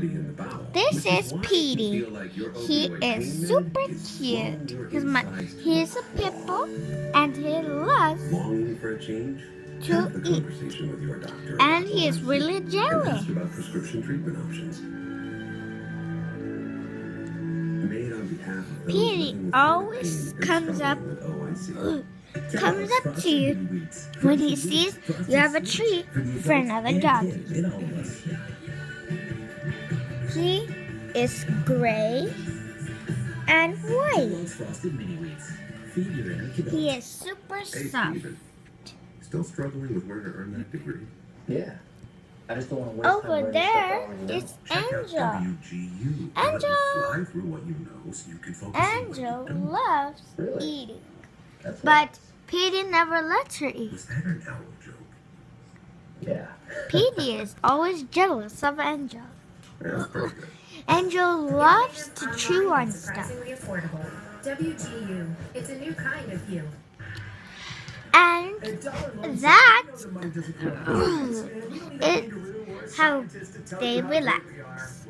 This is Petey. He is super cute. He's my he's a pitbull and he loves Longing for a change? To eat. conversation with your doctor. and he is really and jelly. about prescription treatment options. Made on behalf of those Petey always comes up OIC. Uh, comes up to you when he sees you have a treat for another dog. He is gray and white. Frosted mini wheats. Feed your inner kiddo. He is super soft. Still struggling with where to earn that degree? Yeah. I just don't want to waste Over learning there stuff I already know. is Check out Angel. WGU. Angel. Fly through what you know so you can focus on what you Angel loves Really? eating, That's but Petey never lets her eat. Was that an owl joke? Yeah. Petey is always jealous of Angel. Pretty good. Angel loves to chew on stuff. Affordable. WGU. It's a new kind of you. And that is how they relax.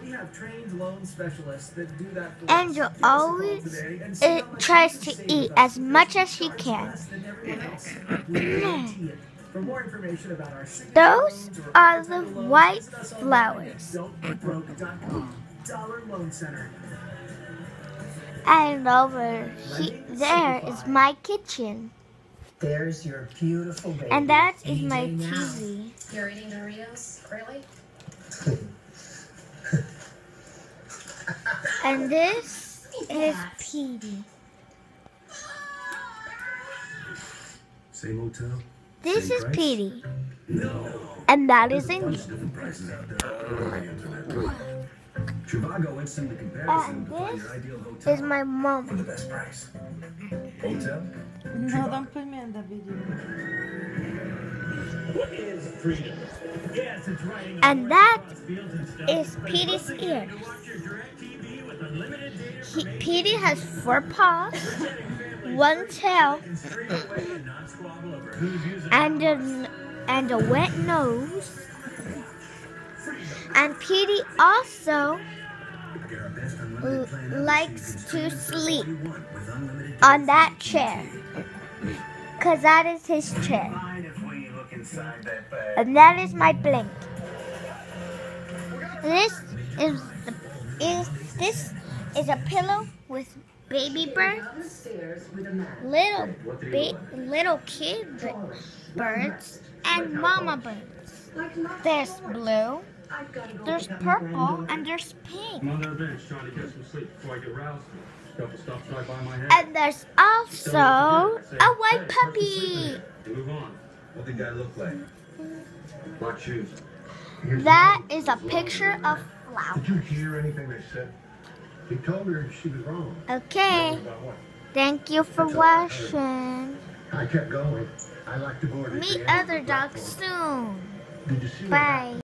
We have trained loan specialists that do that for us. Angel Give us a call always today and see how much tries to eat as much as she can. less than everyone else. We guarantee it. For more information about our signature Those are the type of loans, white visit us online flowers. Dollar Loan Center. And over he, there is my kitchen. There's your beautiful baby. And that is my TV. You're eating Doritos? Really? And this is Petey. Same hotel? This Same is price? Petey. No. And that is There's a bunch Angel. of different prices out there on the internet. Trivago instant comparison And to find this your ideal hotel is my mom. for mom. the best price. Hotel? No, don't put me in the video. What is freedom? Yes, it's writing And that is that across fields and stuff. is Petey's ear. To watch your DirecTV with unlimited data He, Petey has four paws, one tail, and a, and a wet nose. And Petey also likes to sleep on that chair. Because that is his chair. And that is my blanket. This is the, is this is a pillow with baby birds, little ba- little kid birds, and mama birds. There's blue, there's purple, and there's pink. I'm on their bench trying to get some sleep before I get roused. Couple stops right by my head. And there's also a white puppy. What did guy look like? Black shoes. That is a picture of flowers. Did you hear anything they said? He told her she was wrong. Okay, thank you for watching. I kept going. I like to board Meet the end of other dogs soon. Did you see Bye.